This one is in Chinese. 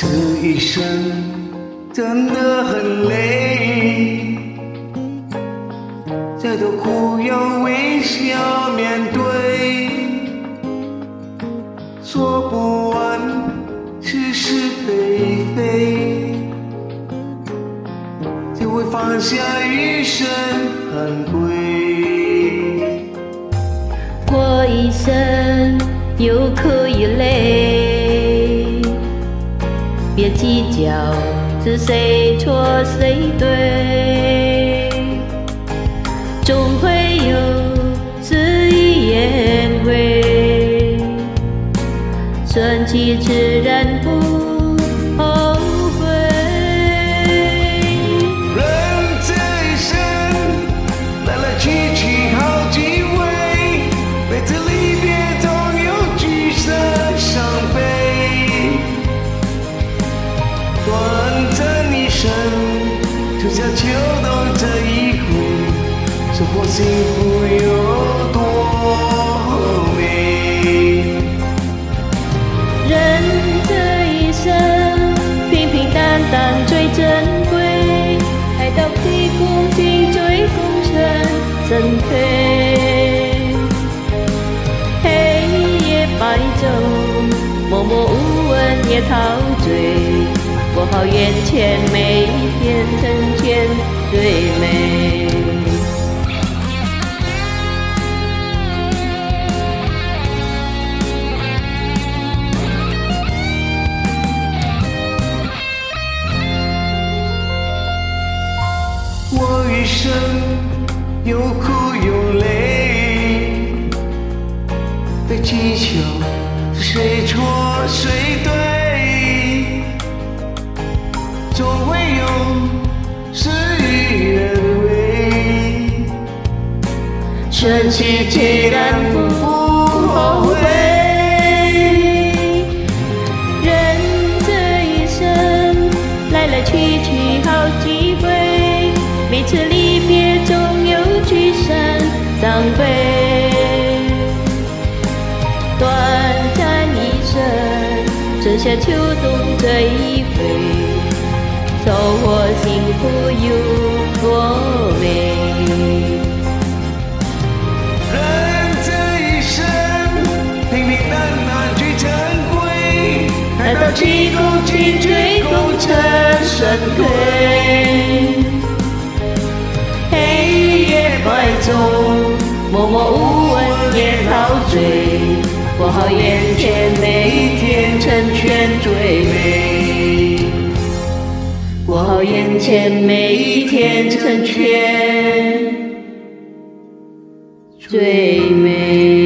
这一生真的很累，再多苦要微笑面对，说不完是是非非，才会放下余生很贵。过一生有苦有累，别计较是谁错谁对，总会有事与愿违，顺其自然春夏秋冬这一回，生活幸福有多美？人这一生，平平淡淡最珍贵，爱到地公尽追功成身退。黑夜白昼，默默无闻也陶醉，过好眼前每一天，成全最美。我余生有苦有累，在计较是谁错谁对，顺其自然不后悔。人这一生来来去去好几回，每次离别总有聚散伤悲。短暂一生，春夏秋冬这一回，收获幸福有多美？爱到急功近追，功成身退。黑夜白昼，默默无闻也陶醉，过好眼前每一天，成全最美。过好眼前每一天，成全最美。